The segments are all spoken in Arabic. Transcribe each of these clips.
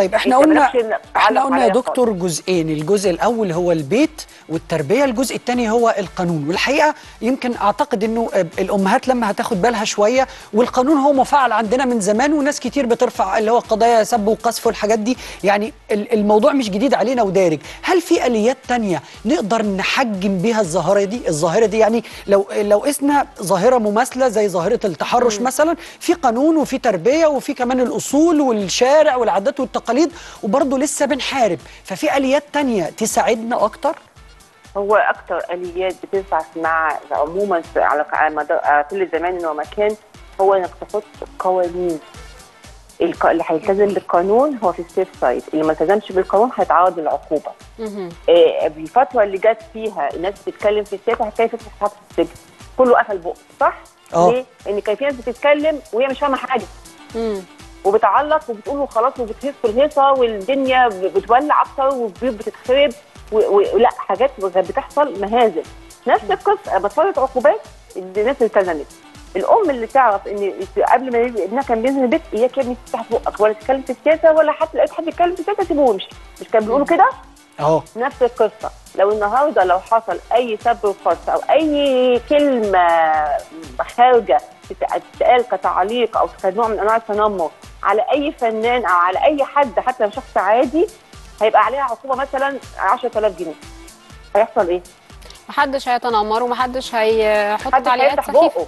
طيب إحنا قلنا إحنا قلنا يا دكتور جزئين الجزء الأول هو البيت والتربية الجزء الثاني هو القانون. والحقيقة يمكن أعتقد إنه الأمهات لما هتاخد بالها شوية والقانون هو مفعل عندنا من زمان وناس كتير بترفع اللي هو قضايا سب وقذف والحاجات دي. يعني ال- الموضوع مش جديد علينا ودارج. هل في آليات تانية نقدر نحجم بيها الظاهرة دي؟ الظاهرة دي يعني لو لو قسنا ظاهرة مماثلة زي ظاهرة التحرش مثلا في قانون وفي تربية وفي كمان الأصول والشارع والعادات والتقاليد وبرضه لسه بنحارب ففي آليات تانية تساعدنا أكتر هو أكتر آليات بتنفع مع عموما على مدار كل زمان ومكان هو إنك تحط قوانين اللي هيلتزم بالقانون هو في السيف سايد اللي ما التزمش بالقانون هيتعرض للعقوبة. إيه الفترة اللي جت فيها الناس بتتكلم في السياسة هتلاقي في حاجات في السجن كله قفل بقه صح؟ آه. ليه؟ ان كان في ناس بتتكلم وهي مش فاهمة حاجة مم. وبتعلق وبتقول وخلاص وبتهيص في الهيصة والدنيا بتولع أكتر والبيوت بتتخرب ولأ حاجات بتحصل مهازل. نفس القصة بطلت عقوبات الناس التزمت الأم اللي تعرف إن قبل ما يجي ابنها كان بينزل البيت اياك يا ابني تفتح بقك ولا تتكلم في السياسة ولا حتى لقيت حد يتكلم في السياسة سيبوه وامشي مش كانوا بيقولوا كده؟ آه نفس القصة. لو النهارده لو حصل أي سب وقذف أو أي كلمة خارجه تت- تتقال كتعليق أو كنوع من أنواع التنمر على أي فنان أو على أي حد حتى لو شخص عادي هيبقى عليها عقوبة مثلا 10000 جنيه. هيحصل إيه؟ محدش هيتنمر ومحدش هيحط حد تعليقات هيفتح سخيفة.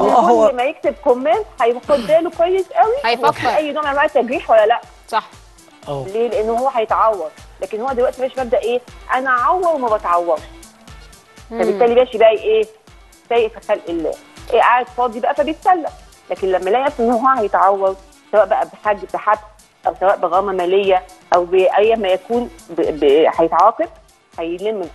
آه هو كل ما يكتب كومنت هياخد باله كويس قوي. هيفكر. أي نوع من أنواع التجريح ولا لأ. صح. آه ليه؟ لأن هو هيتعور. لكن هو دلوقتي ماشي مبدا إيه؟ أنا أعور وما بتعورش. فبالتالي ماشي بقى إيه؟ سايق في خلق الله. إيه قاعد فاضي بقى فبيتسلى. لكن لما يلاقي نفسه إن هو هيتعور سواء بقى بحج بحبس أو سواء بغرامه مالية أو بأي ما يكون. هيتعاقب هيلم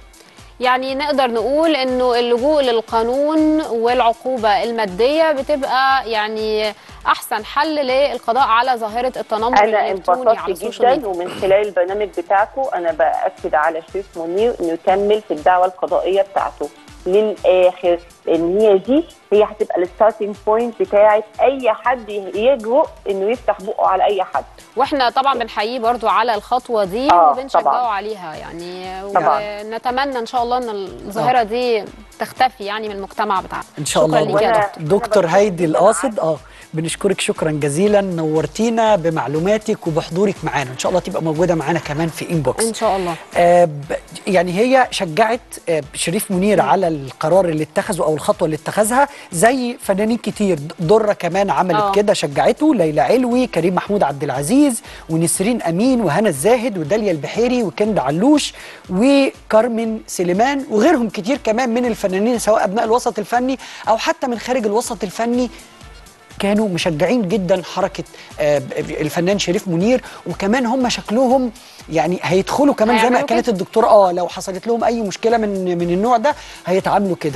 يعني نقدر نقول إنه اللجوء للقانون والعقوبة المادية بتبقى يعني أحسن حل للقضاء على ظاهرة التنمر أنا انبسطت جدا ومن خلال البرنامج بتاعكم أنا بأكد على شريف منير إنه يكمل في الدعوة القضائية بتاعته للآخر. لأن هي دي هي هتبقى ال starting point بتاعت أي حد يجرؤ إنه يفتح بقه على أي حد. وإحنا طبعا بنحييه برضو على الخطوة دي آه، وبنشجعه. عليها يعني. طبعاً. ونتمنى إن شاء الله إن الظاهرة دي تختفي يعني من المجتمع بتاعنا. إن شاء شكرا الله ليك يا وأنا- دكتور. هايدي جداً القاصد. آه. بنشكرك شكرا جزيلا. نورتينا بمعلوماتك وبحضورك معانا. إن شاء الله تبقى موجودة معانا كمان في انبوكس إن شاء الله. آه يعني هي شجعت آه شريف منير على القرار اللي اتخذه أو الخطوة اللي اتخذها. زي فنانين كتير درة كمان عملت آه. كده شجعته. ليلى علوي كريم محمود عبد العزيز ونسرين أمين وهنا الزاهد وداليا البحيري وكند علوش وكارمن سليمان وغيرهم كتير كمان من الفنانين سواء أبناء الوسط الفني أو حتى من خارج الوسط الفني. كانوا مشجعين جدا حركة آه، الفنان شريف منير وكمان هم شكلهم يعني هيدخلوا كمان زي ما كانت كده. الدكتورة آه لو حصلت لهم أي مشكلة من من النوع ده هيتعاملوا كده